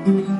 Mm-hmm.